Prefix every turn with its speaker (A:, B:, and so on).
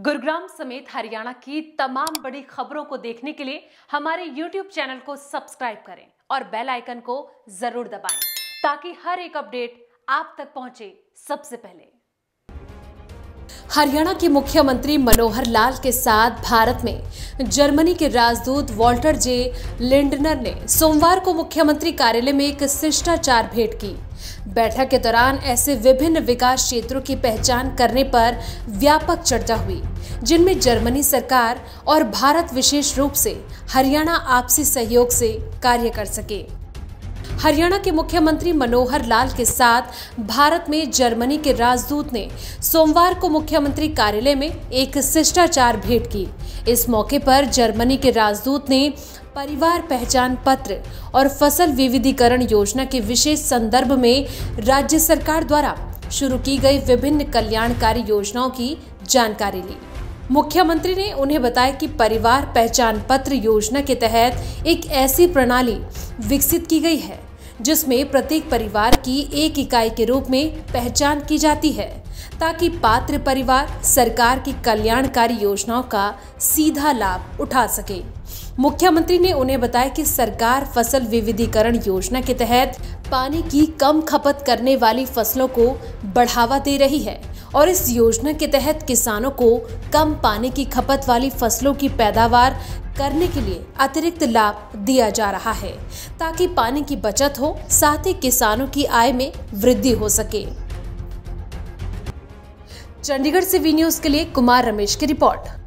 A: गुरुग्राम समेत हरियाणा की तमाम बड़ी खबरों को देखने के लिए हमारे YouTube चैनल को सब्सक्राइब करें और बेल आइकन को ज़रूर दबाएँ, ताकि हर एक अपडेट आप तक पहुँचे सबसे पहले। हरियाणा के मुख्यमंत्री मनोहर लाल के साथ भारत में जर्मनी के राजदूत वॉल्टर जे लिंडनर ने सोमवार को मुख्यमंत्री कार्यालय में एक शिष्टाचार भेंट की। बैठक के दौरान ऐसे विभिन्न विकास क्षेत्रों की पहचान करने पर व्यापक चर्चा हुई, जिनमें जर्मनी सरकार और भारत विशेष रूप से हरियाणा आपसी सहयोग से कार्य कर सके। हरियाणा के मुख्यमंत्री मनोहर लाल के साथ भारत में जर्मनी के राजदूत ने सोमवार को मुख्यमंत्री कार्यालय में एक शिष्टाचार भेंट की। इस मौके पर जर्मनी के राजदूत ने परिवार पहचान पत्र और फ़सल विविधीकरण योजना के विशेष संदर्भ में राज्य सरकार द्वारा शुरू की गई विभिन्न कल्याणकारी योजनाओं की जानकारी ली। मुख्यमंत्री ने उन्हें बताया कि परिवार पहचान पत्र योजना के तहत एक ऐसी प्रणाली विकसित की गई है, जिसमें प्रत्येक परिवार की एक इकाई के रूप में पहचान की जाती है। ताकि पात्र परिवार सरकार की कल्याणकारी योजनाओं का सीधा लाभ उठा सके। मुख्यमंत्री ने उन्हें बताया कि सरकार फ़सल विविधीकरण योजना के तहत पानी की कम खपत करने वाली फ़सलों को बढ़ावा दे रही है और इस योजना के तहत किसानों को कम पानी की खपत वाली फ़सलों की पैदावार करने के लिए अतिरिक्त लाभ दिया जा रहा है, ताकि पानी की बचत हो, साथ ही किसानों की आय में वृद्धि हो सके। चंडीगढ़ से वी न्यूज़ के लिए कुमार रमेश की रिपोर्ट।